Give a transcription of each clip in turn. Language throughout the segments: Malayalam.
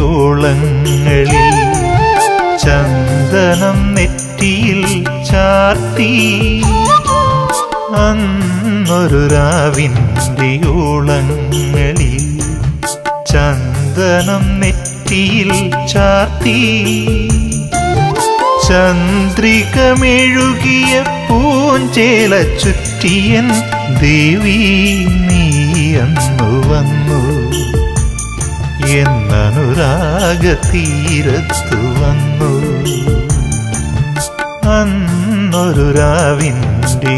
ഓളങ്ങളിൽ ചന്ദനം നെറ്റിയിൽ ചാർത്തി. അന്നൊരു രാവിന്റെ ഓളങ്ങളിൽ ചന്ദനം നെറ്റിയിൽ ചാർത്തി. ചന്ദ്രികമെഴുകിയ പൂഞ്ചേല ചുറ്റിയൻ ദേവി നീ അന്നു വന്നു. എന്നനുരാഗതീരത്തു വന്നു അന്നൊരു രാവിന്റെ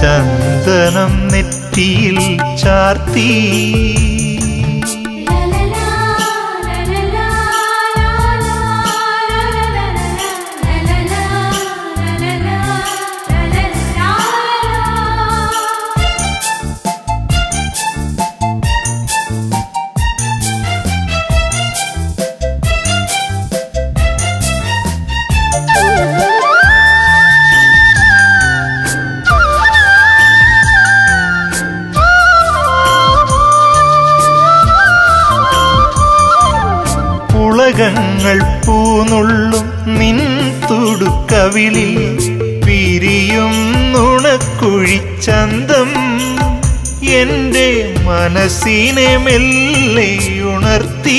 ചന്ദനം നെറ്റിയിൽ ചാർത്തി. ഉളകങ്ങൾ പൂനുള്ളും നിൻ തുടുക്കവിളിൽ പിരിയും നുണക്കുഴിച്ചന്തം എന്റെ മനസ്സിനെ മെല്ലെ ഉണർത്തി.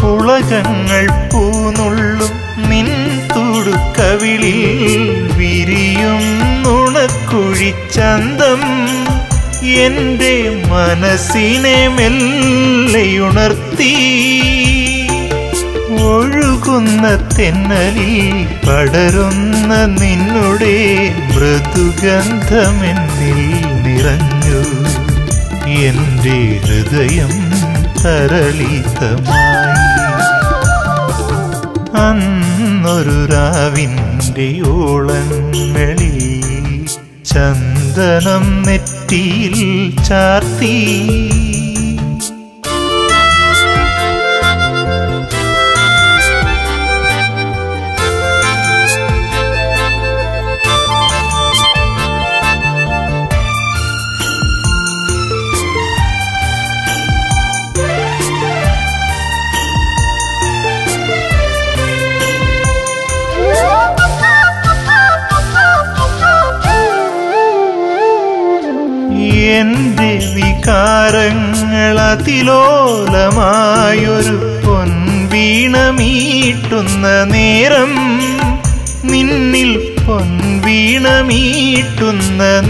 പുളകങ്ങൾ പൂനുള്ളും നിൻ തുടുക്കവിളിൽ വിരിയും നുണക്കുഴിച്ചന്തം എന്റെ മനസ്സിനെ മെല്ലയുണർത്തി. ഒഴുകുന്ന തെന്നലിൽ പടരുന്ന നിന്നുടെ മൃദുഗന്ധമെന്നിൽ നിറഞ്ഞു. എന്റെ ഹൃദയം തരളിതമായി. അന്നൊരു രാവിന്റെ ഓളങ്ങളിൽ ചന്ദനം നെറ്റിയിൽ ചാർത്തി എന്റെ വികാരങ്ങളതിലോലമായൊരു പൊൻവീണമീട്ടുന്ന നേരം നിന്നിൽ പൊൻവീണമീട്ടുന്ന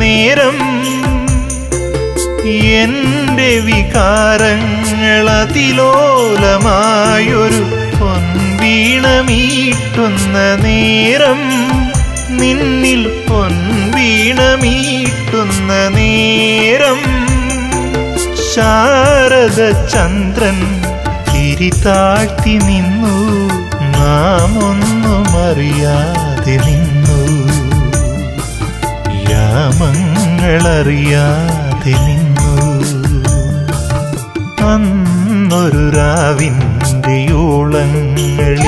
നേരം എന്റെ വികാരങ്ങളതിലോലമായൊരു പൊൻവീണമീട്ടുന്ന നേരം നിന്നിൽ പൊൻവീണമീട്ടുന്ന നേരം ശാരദ ചന്ദ്രൻ തിരിതാഴ്ത്തി നിന്നു. നാം ഒന്നും അറിയാതെ നിന്നു. യാമങ്ങളറിയാതെ നിന്നു. അന്നൊരു രാവിന്റെ യോളങ്ങളിൽ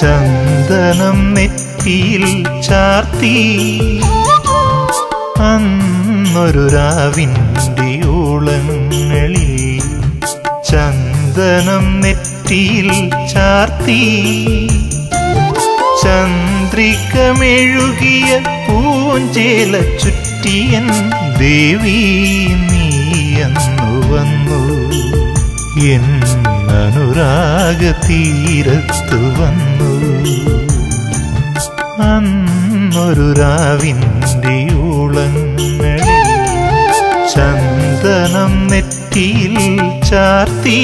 ചന്ദനം നെറ്റിയിൽ ചാർത്തി അന്നൊരു രാവിന്റെ ഊളങ്ങളിൽ ചന്ദനം നെറ്റിയിൽ ചാർത്തി. ചന്ദ്രികമെഴുകിയ പൂഞ്ചേല ചുറ്റിയൻ ദേവി നീ അന്നു വന്നു. എന്നനുരാഗതീരത്തു വന്നു. ചാർത്തി